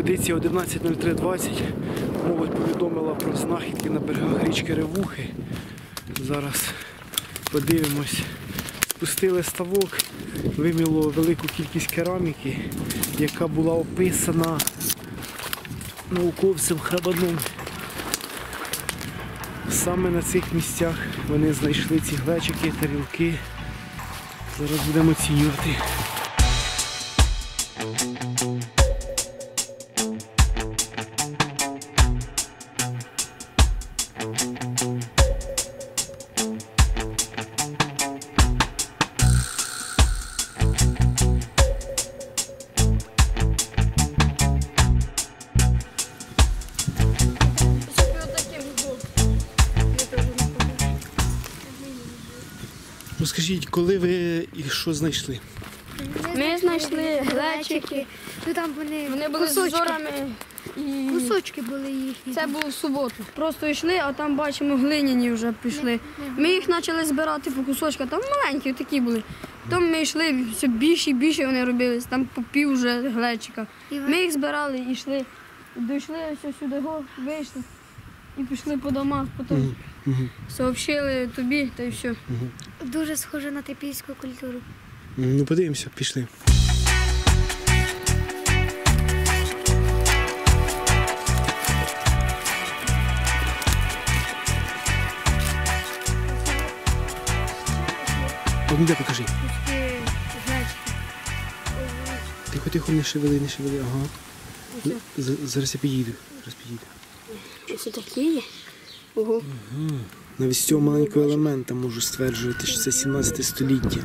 Експедиція 11.03.20. Молодь повідомила про знахідки на берегах річки Ревухи. Зараз подивимось. Спустили ставок, виміло велику кількість кераміки, яка була описана науковцем Храбаном. Саме на цих місцях вони знайшли ці глечики, тарілки. Зараз будемо оцінювати. Розкажіть, коли ви і що знайшли? Ми знайшли глечики, Ну там вони, вони були з кусочки. зорами. І Кусочки були їхні. це було в суботу. Просто йшли, а там бачимо глиняні вже пішли. Ми їх почали збирати по кусочках, там маленькі такі були. Потім ми йшли, все більше і більше вони робились, там по пів вже глечика. І ви- Ми їх збирали і йшли. Дійшли ось сюди, го, вийшли і пішли по домах, потім сообщили тобі та й все. Дуже схоже на трипільську культуру. Ну, подивимося, пішли. Ну де покажи. Тихо, тихо, не шевели, не шевели. Ага. Зараз я підійду. Зараз підійду. Ось такі є. Ого. Навіть з цього маленького елемента можу стверджувати, що це 17 століття.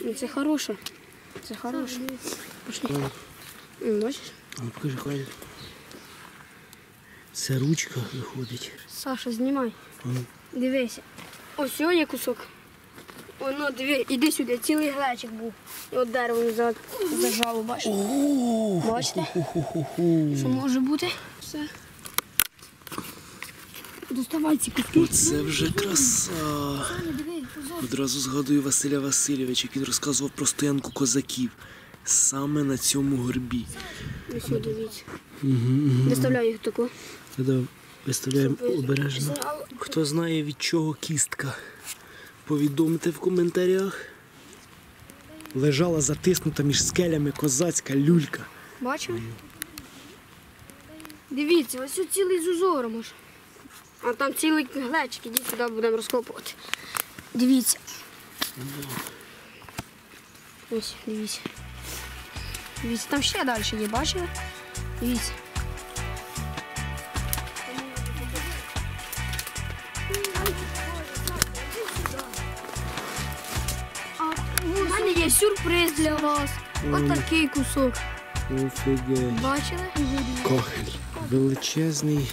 Ну, Це хороше. Це хороше. Пішли. М, Бачиш? Ну покажи, хай. Це ручка виходить. Саша, знімай. Ну. Дивися. Ось о є кусок. Воно, диви, іди сюди, цілий глечик був. І от дерево за, зажало, бачиш? Бачите? Що може бути? Все. Доставай ці куски. Це вже краса. Одразу згадую Василя Васильовича, який розказував про стоянку козаків саме на цьому горбі. Ось дивіться. Доставляй їх таку. Виставляємо обережно. Хто знає від чого кістка? Повідомте в коментарях. Лежала затиснута між скелями козацька люлька. Бачили? Дивіться, ось цілий з узором аж. А там цілий глечик, ідіть сюди будемо розкопувати. Дивіться. Ось, дивіться. Дивіться, там ще далі є, бачили? Дивіться. У мене є сюрприз для вас. Ось такий кусок. Офігеть. Бачили? Кохель. Величезний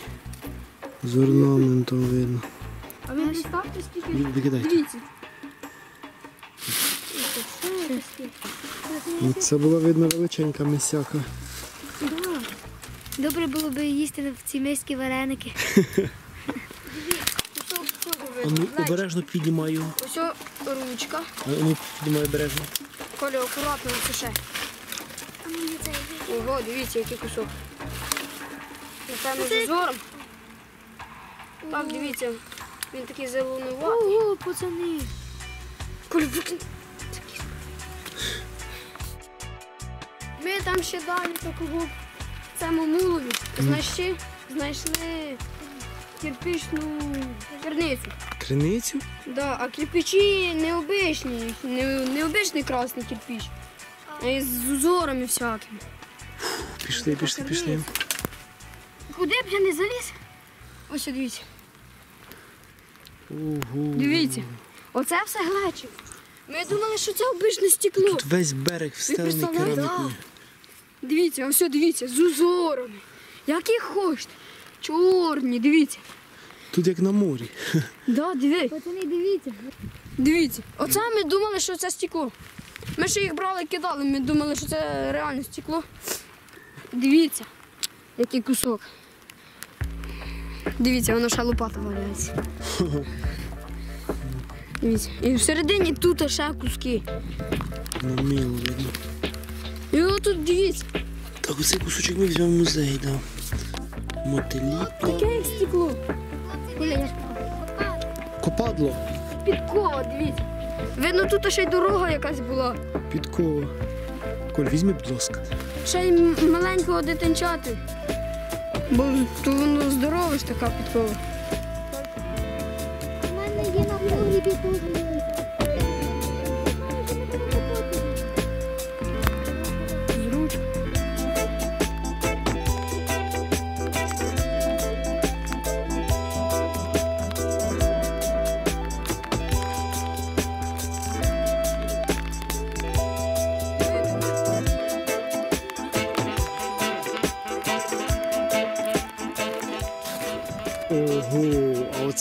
з орнаментом видно. А ви представте, скільки. Викидайте. Дивіться. Ну, Це була видно величенька мисяка. Добре було б їсти в ці миські вареники. А ну обережно піднімай його. Ось ручка. А ну піднімай обережно. Коля, акуратно ось ще. Ого, дивіться, який кусок. Напевно, з узором. Так, дивіться. Він такий зеленуватий. Ого, пацани. Ми там ще далі такого в цьому мулові знайшли, знайшли кирпичну керницю. Криницю? Да, а кирпичі необичні, не, необичний красний кирпич, а із з узорами всякими. Пішли, пішли, пішли. Куди б я не заліз? Ось дивіться. Дивіться. Оце все глечик. Ми думали, що це обичне стекло. Тут весь берег встелений керамікою. Дивіться, ось дивіться, з узорами. Які хочете. Чорні, дивіться. Тут як на морі. Да. Пацани, дивіться. Дивіться. Оце ми думали, що це стекло. Ми ще їх брали, і кидали, ми думали, що це реально стекло. Дивіться, який кусок. Дивіться, воно ще лопата валяється. Дивіться. І всередині тут ще куски. На мило видно. І отут дивіться. Так, оцей кусочок ми візьмемо в музей, да. Мотилі. Таке як стекло. Копадло. Підкова, дивіться. Видно, тут ще й дорога якась була. Підкова. Коль, візьми, будь ласка. Ще й маленького дитинчати. Бо то воно здорове ж така підкова. У мене є на погрібі теж.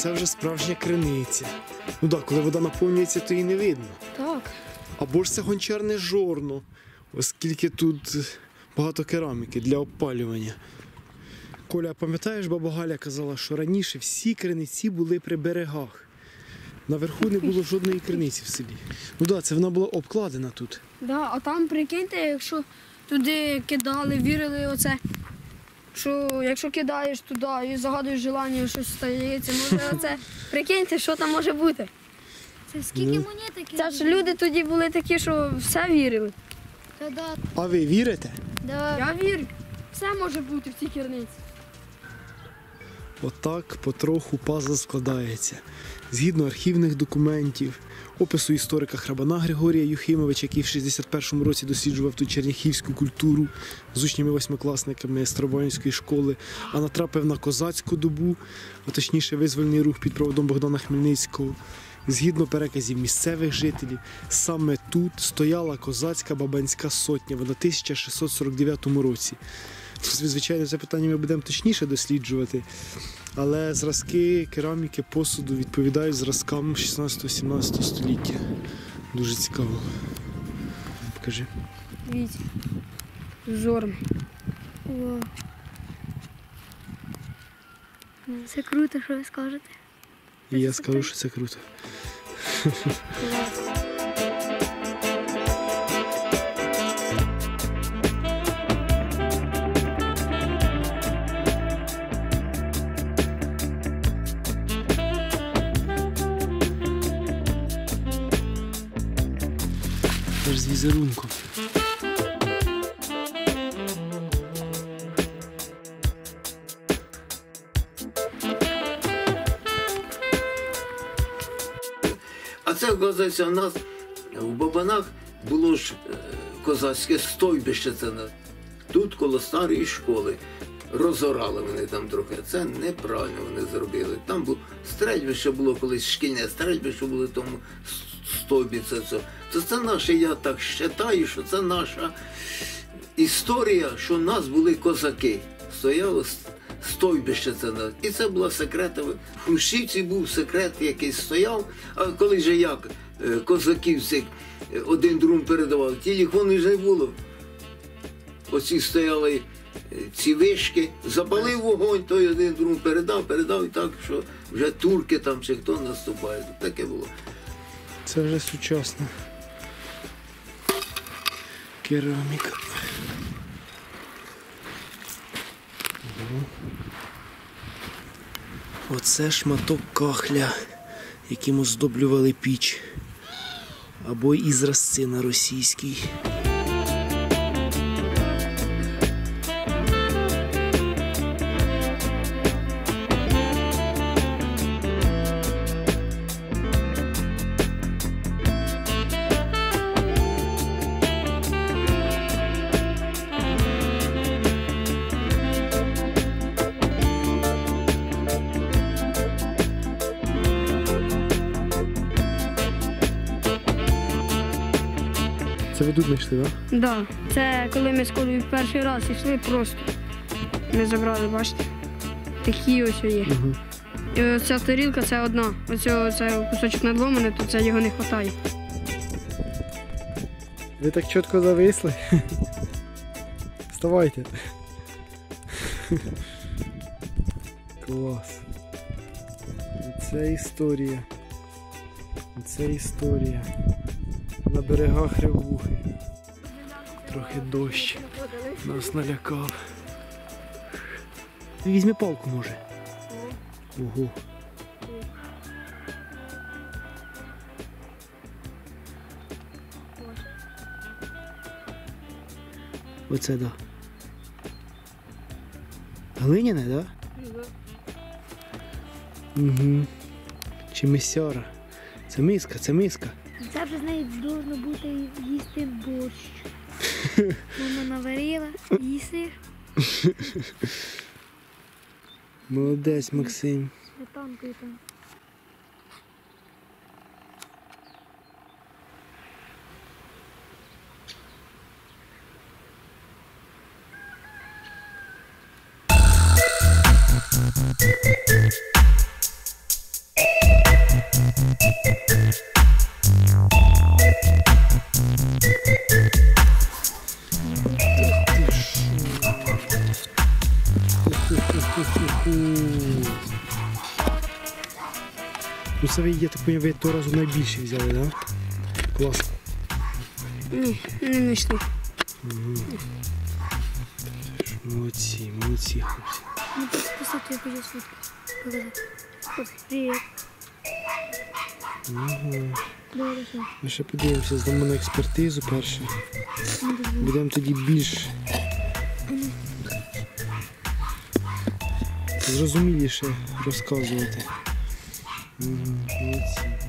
Оце вже справжня криниця. Ну так, коли вода наповнюється, то її не видно. Так. Або ж це гончарне жорно, оскільки тут багато кераміки для опалювання. Коля, пам'ятаєш, баба Галя казала, що раніше всі криниці були при берегах. Наверху не було жодної криниці в селі. Ну так, це вона була обкладена тут. Да, а там прикиньте, якщо туди кидали, вірили оце. Що якщо кидаєш туди і загадуєш желання, щось стається, може це Прикиньте, що там може бути. Це скільки монеток? Це ж люди тоді були такі, що все вірили. Та да, А ви вірите? да. Я вірю. Все може бути в цій керниці. Отак потроху пазл складається. Згідно архівних документів, опису історика Храбана Григорія Юхимовича, який в 61-му році досліджував ту черніхівську культуру з учнями восьмикласниками Старобанської школи, а натрапив на козацьку добу, а точніше визвольний рух під проводом Богдана Хмельницького. Згідно переказів місцевих жителів, саме тут стояла козацька бабанська сотня в 1649 році. Звичайно, це питання ми будемо точніше досліджувати, але зразки кераміки посуду відповідають зразкам 16-17 століття. Дуже цікаво. Покажи. Дивіться. Зорно. О. Ну, Це круто, що ви скажете. І я скажу, що це круто. Це візерунком. А це, оказується, у нас в Бабанах було ж е, козацьке стойбище. Це тут коло старої школи. Розорали вони там трохи. Це неправильно вони зробили. Там було стрельбище було колись шкільне стрельбище було тому с- Це, це. це, це наше, я так вважаю, що це наша історія, що в нас були козаки. Стояло стойбище це на- і це була секрета. В Хрущівці був секрет, який стояв. А коли же як е, козаків цих е, один другому передавав, телефону ж не було. Оці стояли е, ці вишки, запалив вогонь, той один другому передав, передав і так, що вже турки там чи хто наступає. Таке було. Це вже сучасна кераміка. Оце шматок кахля, яким оздоблювали піч. Або ізразці на російській. Це ви тут знайшли, так? Да. Це коли ми з колею перший раз йшли, просто ми забрали, бачите. Такі ось є. Угу. І оця тарілка це одна. Оцього це кусочок надломаний, то це його не вистачає. Ви так чітко зависли. Вставайте. Клас. Це історія. Це історія. На берегах Ревухи. Трохи дощ. Нас налякав. Візьми палку, може. Ого. Оце да. Глиняне, да? Угу. Чи мисяра. Це миска, це миска. Це вже з нею должно бути їсти борщ. Мама наварила, їсти. Молодець, Максим. сметанкою там. Це ви, я так поняв, ви того разу найбільше взяли, да? Клас. Ні, не знайшли. Молодці, молодці, хлопці. Ну, поставте, я хочу сфоткати. Показати. От, Привіт. Ага. Ми ще подивимося, здамо на експертизу перше. Ну. Будемо тоді більш зрозуміліше розказувати. Мгм, Молодці.